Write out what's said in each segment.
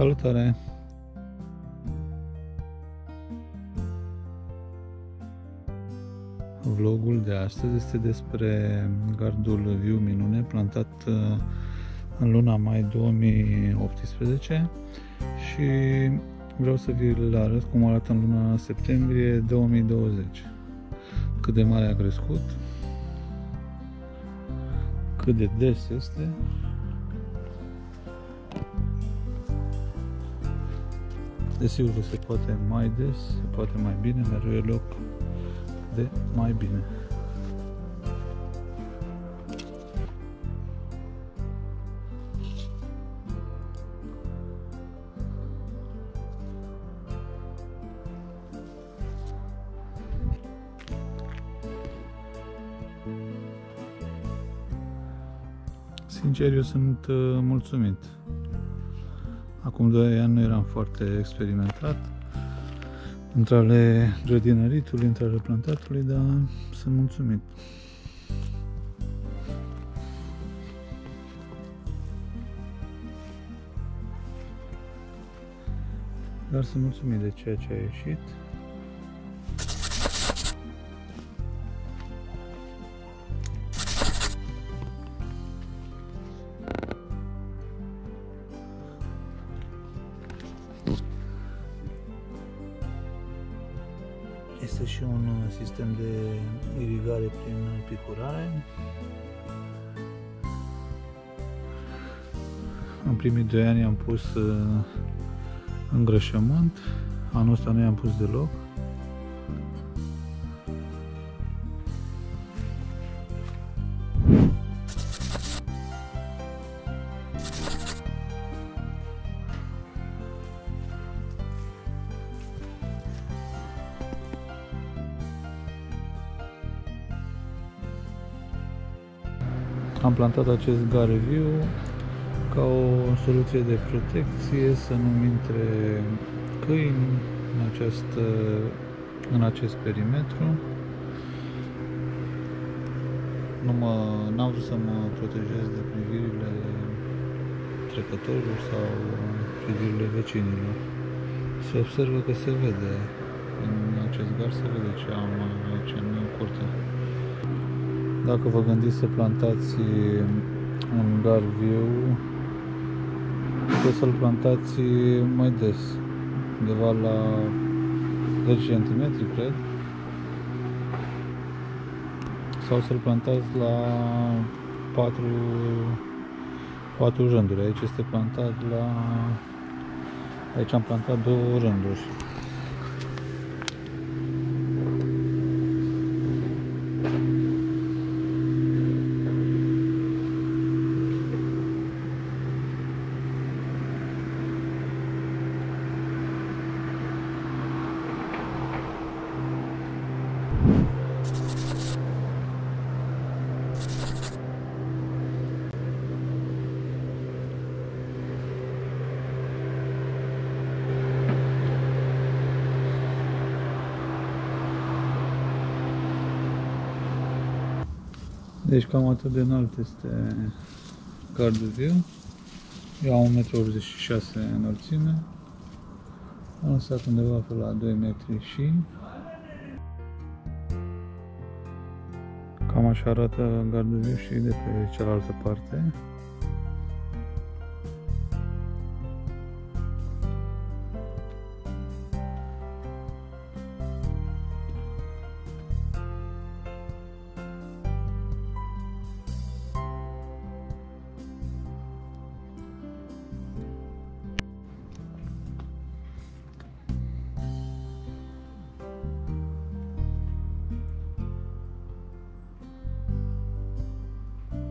Salutare! Vlogul de astăzi este despre gardul Viu Minune plantat uh, în luna mai 2018 și vreau să vi-l arăt cum arată în luna septembrie 2020. Cât de mare a crescut, cât de des este Desigur se poate mai des, se poate mai bine, mereu e loc de mai bine. Sincer, eu sunt uh, mulțumit. Acum 2 ani nu eram foarte experimentat între ale grădinăritului, între ale plantatului, dar sunt mulțumit. Dar sunt mulțumit de ceea ce a ieșit. Este și un sistem de irigare prin picurare. În primii doi ani am pus uh, îngrășământ, anul ăsta nu i-am pus deloc. Am plantat acest gare viu ca o soluție de protecție, să nu intre câini în, această, în acest perimetru. Nu mă, n-am vrut să mă protejez de privirile trecătorilor sau privirile vecinilor. Se observă că se vede în acest gar se vede ce am aici în curte. Dacă vă gândiți să plantați un gar viu, puteți să-l plantați mai des, undeva la 10 cm, cred. Sau să-l plantați la 4, 4 rânduri. Aici este plantat la... Aici am plantat două rânduri. Deci cam atât de înalt este gardul viu. Eu am 1,86 m înălțime. Am lăsat undeva pe la 2 metri și cam așa arată gardul viu și de pe cealaltă parte.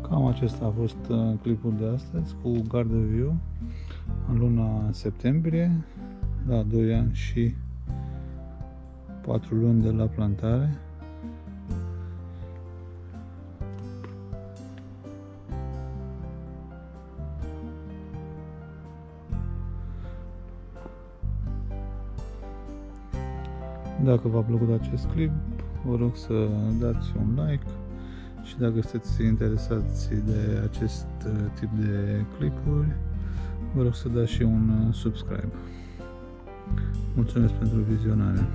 Cam acesta a fost uh, clipul de astăzi cu Garden View în luna septembrie, la 2 ani și 4 luni de la plantare. Dacă v-a plăcut acest clip, vă rog să dați un like, și dacă sunteți interesați de acest uh, tip de clipuri, vă rog să dați și un uh, subscribe. Mulțumesc pentru vizionare.